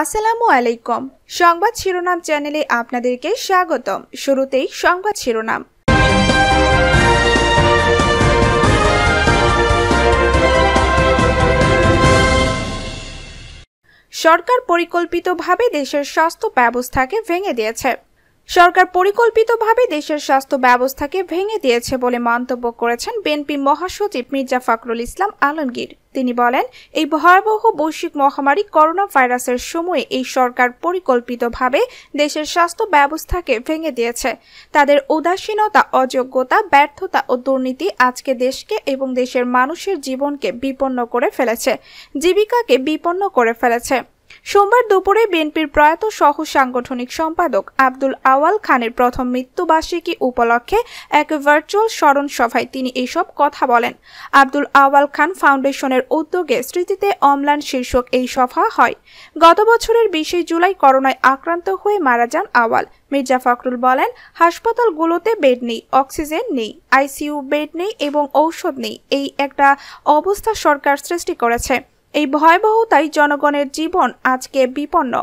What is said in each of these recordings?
আসসালামু আলাইকুম। সংবাদ শিরোনাম চ্যানেলে আপনাদেরকে স্বাগতম। শুরুতেই সংবাদ শিরোনাম। সরকার পরিকল্পিতভাবে দেশের স্বাস্থ্য ব্যবস্থাকে ভেঙে দিয়েছে। সরকার পরিকল্পিতভাবে দেশের স্বাস্থ্য ব্যবস্থাকে ভেঙে দিয়েছে বলে মন্তব্য করেছেন বিএনপি মহাসচিব মির্জা ফখরুল ইসলাম আলমগীর। তিনি বলেন, এই ভয়াবহ বৈশ্বিক মহামারী করোনা ভাইরাসের সময়ে এই সরকার পরিকল্পিতভাবে দেশের স্বাস্থ্য ব্যবস্থাকে ভেঙে দিয়েছে। তাদের উদাসীনতা, অযোগ্যতা, ব্যর্থতা ও দুর্নীতি আজকে দেশকে এবং দেশের মানুষের জীবনকে বিপন্ন করে ফেলেছে। জীবিকাকে বিপন্ন করে ফেলেছে। সোমবার দুপুরে বিএনপির প্রয়াত সহ সাংগঠনিক সম্পাদক আব্দুল আওয়াল খানের প্রথম মৃত্যুবার্ষিকী উপলক্ষে এক ভার্চুয়াল স্মরণ সভায় তিনি এসব কথা বলেন। আব্দুল আওয়াল খান ফাউন্ডেশনের উদ্যোগে স্মৃতিতে অম্লান শীর্ষক এই সভা হয়। গত বছরের বিশে জুলাই করোনায় আক্রান্ত হয়ে মারা যান আওয়াল। মির্জা ফখরুল বলেন, হাসপাতালগুলোতে বেড নেই, অক্সিজেন নেই, আইসিইউ বেড নেই এবং ঔষধ নেই। এই একটা অবস্থা সরকার সৃষ্টি করেছে। এই ভয়াবহতাই জনগণের জীবন আজকে বিপন্ন।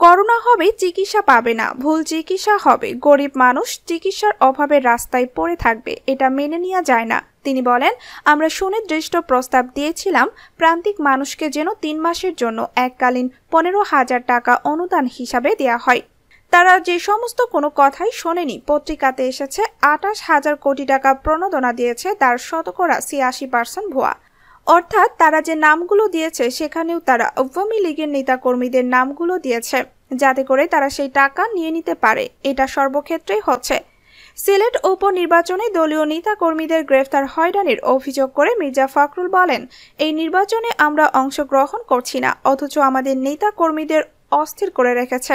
করোনা হবে, চিকিৎসা পাবে না। ভুল চিকিৎসা হবে। গরিব মানুষ চিকিৎসার অভাবে রাস্তায় পড়ে থাকবে, এটা মেনে নেওয়া যায় না। তিনি বলেন, আমরা সুনির্দিষ্ট প্রস্তাব দিয়েছিলাম, প্রান্তিক মানুষকে যেন তিন মাসের জন্য এককালীন পনেরো হাজার টাকা অনুদান হিসাবে দেয়া হয়। তারা যে সমস্ত কোনো কথাই শোনেনি, পত্রিকাতে এসেছে, আটাশ হাজার কোটি টাকা প্রণোদনা দিয়েছে তার শতকরা ছিয়াশি পার্সেন্ট ভুয়া। অর্থাৎ তারা যে নামগুলো দিয়েছে, সেখানেও তারা আওয়ামী লীগের নেতাকর্মীদের নামগুলো দিয়েছে, যাতে করে তারা সেই টাকা নিয়ে নিতে পারে। এটা সর্বক্ষেত্রেই হচ্ছে। সিলেট উপনির্বাচনে দলীয় নেতাকর্মীদের গ্রেফতার হয়রানির অভিযোগ করে মির্জা ফখরুল বলেন, এই নির্বাচনে আমরা অংশগ্রহণ করছি না, অথচ আমাদের নেতাকর্মীদের অস্থির করে রেখেছে।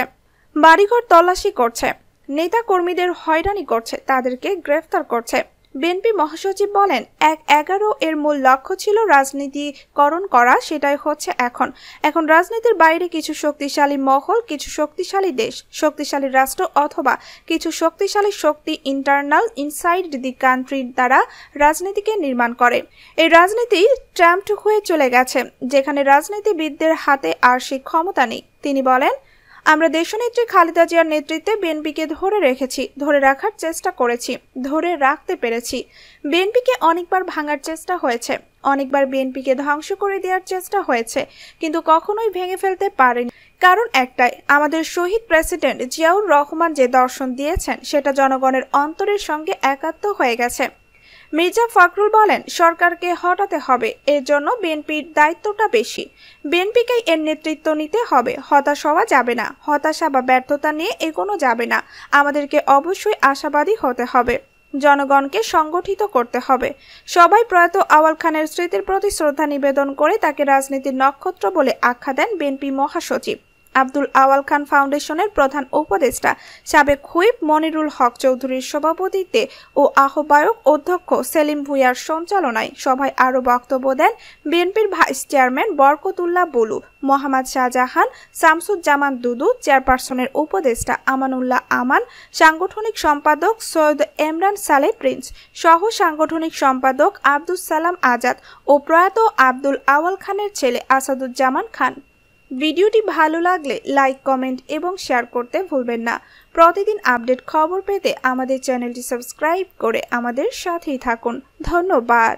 বাড়িঘর তল্লাশি করছে, নেতাকর্মীদের হয়রানি করছে, তাদেরকে গ্রেফতার করছে। বিএনপি মহাসচিব বলেন, এক এগারো এর মূল লক্ষ্য ছিল রাজনীতিকরণ করা, সেটাই হচ্ছে এখন। এখন রাজনীতির বাইরে কিছু শক্তিশালী মহল, কিছু শক্তিশালী দেশ, শক্তিশালী রাষ্ট্র অথবা কিছু শক্তিশালী শক্তি ইন্টারনাল ইনসাইড দি কান্ট্রির দ্বারা রাজনীতিকে নির্মাণ করে। এই রাজনীতি ট্রাম্পড হয়ে চলে গেছে, যেখানে রাজনীতিবিদদের হাতে আর সেই ক্ষমতা নেই। তিনি বলেন আমরা দেশনেত্রী খালেদা জিয়ার নেতৃত্বে বিএনপিকে ধরে রেখেছি, ধরে রাখার চেষ্টা করেছি, ধরে রাখতে পেরেছি। বিএনপিকে অনেকবার ভাঙার চেষ্টা হয়েছে, অনেকবার বিএনপিকে ধ্বংস করে দেওয়ার চেষ্টা হয়েছে, কিন্তু কখনোই ভেঙে ফেলতে পারেনি। কারণ একটাই, আমাদের শহীদ প্রেসিডেন্ট জিয়াউর রহমান যে দর্শন দিয়েছেন, সেটা জনগণের অন্তরের সঙ্গে একাত্ম হয়ে গেছে। মির্জা ফখরুল বলেন, সরকারকে হটাতে হবে এর জন্য বিএনপির দায়িত্বটা বেশি। বিএনপিকে এর নেতৃত্ব নিতে হবে, হতাশ হওয়া যাবে না, হতাশা বা ব্যর্থতা নিয়ে এগোনো যাবে না, আমাদেরকে অবশ্যই আশাবাদী হতে হবে, জনগণকে সংগঠিত করতে হবে। সবাই প্রয়াত আওয়াল খানের স্মৃতির প্রতি শ্রদ্ধা নিবেদন করে তাকে রাজনীতির নক্ষত্র বলে আখ্যা দেন বিএনপি মহাসচিব। আব্দুল আওয়াল খান ফাউন্ডেশনের প্রধান উপদেষ্টা সাবেক হুইপ মনিরুল হক চৌধুরীর সভাপতিত্বে ও আহ্বায়ক অধ্যক্ষ সেলিম ভুইয়ার সঞ্চালনায় সভায় আরও বক্তব্য দেন বিএনপির ভাইস চেয়ারম্যান বরকতুল্লাহ বুলু, মোহাম্মদ শাহজাহান, শামসুজ্জামান দুদু, চেয়ারপারসনের উপদেষ্টা আমানুল্লাহ আমান, সাংগঠনিক সম্পাদক সৈয়দ এমরান সালে প্রিন্স, সহ সাংগঠনিক সম্পাদক আব্দুল সালাম আজাদ ও প্রয়াত আব্দুল আওয়াল খানের ছেলে আসাদুজ্জামান খান। ভিডিওটি ভালো লাগলে লাইক, কমেন্ট এবং শেয়ার করতে ভুলবেন না। প্রতিদিন আপডেট খবর পেতে আমাদের চ্যানেলটি সাবস্ক্রাইব করে আমাদের সাথেই থাকুন। ধন্যবাদ।